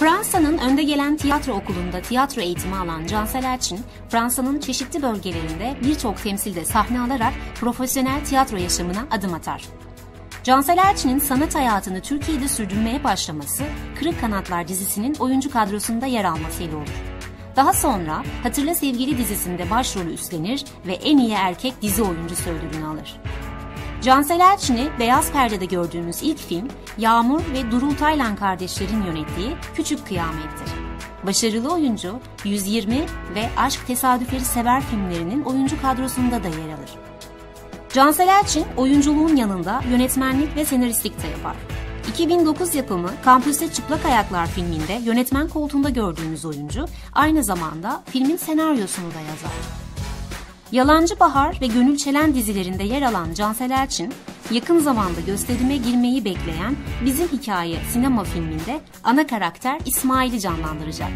Fransa'nın önde gelen tiyatro okulunda tiyatro eğitimi alan Cansel Elçin, Fransa'nın çeşitli bölgelerinde birçok temsilde sahne alarak profesyonel tiyatro yaşamına adım atar. Cansel Elçin'in sanat hayatını Türkiye'de sürdürmeye başlaması, Kırık Kanatlar dizisinin oyuncu kadrosunda yer almasıyla olur. Daha sonra Hatırla Sevgili dizisinde başrolü üstlenir ve en iyi erkek dizi oyuncusu ödülünü alır. Cansel Elçin'i Beyaz Perde'de gördüğümüz ilk film, Yağmur ve Durul Taylan kardeşlerin yönettiği Küçük Kıyamet'tir. Başarılı oyuncu, 120 ve Aşk Tesadüfleri Sever filmlerinin oyuncu kadrosunda da yer alır. Cansel Elçin, oyunculuğun yanında yönetmenlik ve senaristlik de yapar. 2009 yapımı Kampüste Çıplak Ayaklar filminde yönetmen koltuğunda gördüğümüz oyuncu, aynı zamanda filmin senaryosunu da yazar. Yalancı Bahar ve Gönül Çelen dizilerinde yer alan Cansel Elçin, yakın zamanda gösterime girmeyi bekleyen Bizim Hikaye sinema filminde ana karakter İsmail'i canlandıracak.